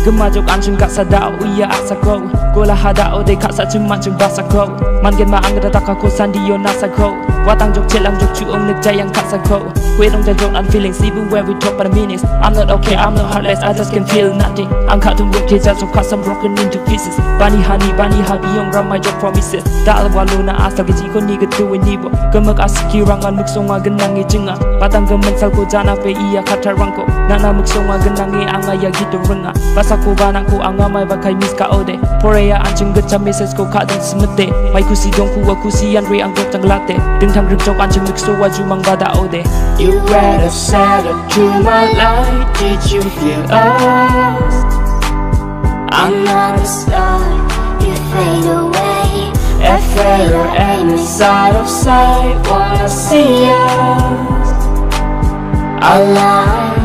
Gemajok anjing kak sadau. Ia aksa kau. Kola hadau dek aksa cuma cung basa kau. Mangen ma angga datak aku sandi yo nasa kau. Watang jok celang jok cuung nek jayang kak sa kau. We don't judge on feelings even when we talk about meanings. I'm not okay, I'm not heartless, I just can feel nothing. I'm cut to work just so cause I'm broken into pieces. Bani honey, bani habi yung ram my job promises. Dal walo na asal ke jiko ni getu ni bo Gemek asiki rangan muksonga genang i jenga Batang gemen sal ko jana pe iya kata rangko Nana muksonga genang i anga ya gitu renga Pasako banang ko anga mai bakai mis ka ode Poreya anjing gecha message ko kadang semete Mai kusi dong ku aku si andre ang jok late Ding tham rik jok anjing mikso waju mang bada ode You read a sad to my light Did you feel us? I'm not a star, you fade away. Afraid or aim inside of sight. Wanna see us? Alive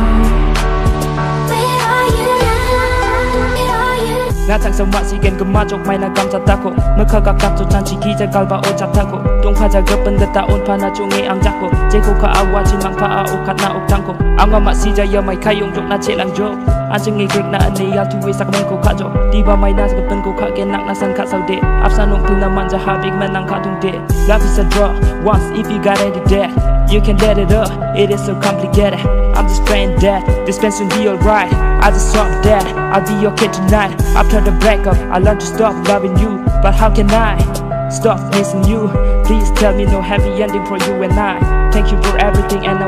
나창성 마시겐 그 마족 마이나 감자다고 머카가 갑조 잔치 기자 갈바 오자다고 동파자 급은 됐다 온파나 중에 앙자고 제코카 아와 진망파 아오카 나옥당고 앙와 마시자 여마이 카용족 나 제랑족 nge grek na ane ya tu we sak man ko kha jo. Ti ba mai na sa ko kha gen nak na san kha sau de. Ap sa nong pung na man ja ha big man nang kha tung de. Life is a draw once if you got it there You can let it up, it is so complicated. I'm just praying that this plans will be alright. I just thought that I'll be okay tonight. After the breakup, I learned to stop loving you But how can I stop missing you? Please tell me no happy ending for you and I. Thank you for everything and I